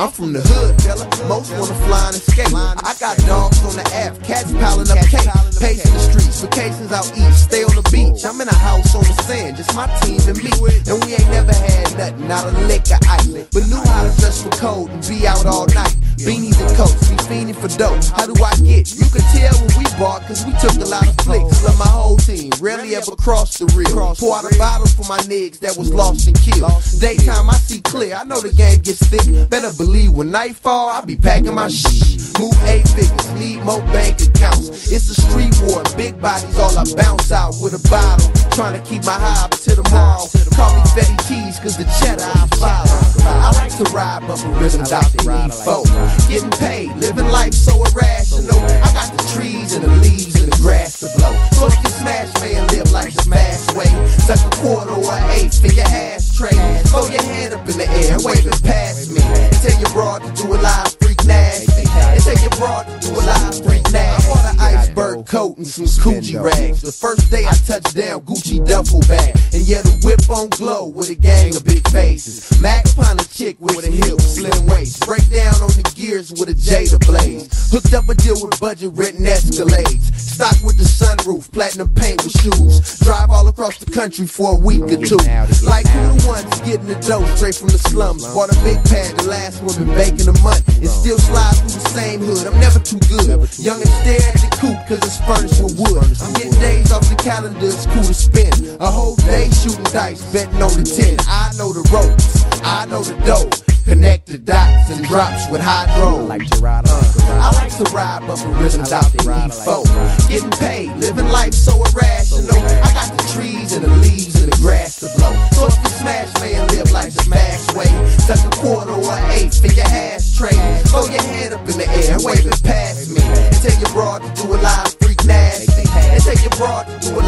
I'm from the hood, fella. Most wanna fly and escape. I got dogs on the app, cats piling up cake. Pacing the streets, vacations out east, stay on the beach. I'm in a house on the sand, just my team and me. And we ain't never had nothing, not a lick of ice. But knew how to dress for cold and be out all night. Beanies and coats, be fiending for dope. How do I get? You can tell when we bought, cause we took a lot of flicks. Love my whole team, rarely ever crossed the real. Pour out a bottle for my niggas that was lost and killed. Daytime, I see clear, I know the game gets thick. Better believe when nightfall, I be packing my shit. Move eight figures, need more bank accounts. It's a street war, big bodies, all I bounce out with a bottle. Trying to keep my high up to the mall. Call me Fetty Keys, cause the cheddar I follow. I like to ride, but for rhythm. Need folk. Getting paid, living life so irrational. Suck a quarter or an eighth in your ashtray. Throw your hand up in the air, wave it past me. And tell your broad to do a live freak nasty. And tell your broad to do a live freak nasty. I bought an iceberg coat and some Coogi rags. The first day I touched down, Gucci duffel bag. And yeah, the whip on glow with a gang of big faces. Max find a chick with a hip, slim waist. Break down on the gears with a Jada blaze. Hooked up a deal with budget written Escalades. Stock with the sunroof, platinum paint with shoes. Drive all across the country for a week or two. Like who the ones getting the dough straight from the slums. Bought a big pad, the last been baking a month. And still slide through the same hood. I'm never too good. Young and stare at the coop cause it's furnished with wood. I'm getting days off the calendar, it's cool to spend. A whole day shooting dice, betting on the 10. I know the ropes, I know the dough. And drops with hydro. Like I like to ride, but for rhythm out need folk. Getting paid, living life so irrational. I got the trees and the leaves and the grass to blow. So if you smash, man, live like the smash way. Suck a quarter or eighth in your ashtray. Throw your hand up in the air, wave it past me. And tell your broad to do a live freak nasty. And tell your broad to do a